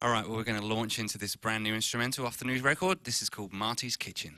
All right, well, we're going to launch into this brand new instrumental off the new record. This is called Marty's Kitchen.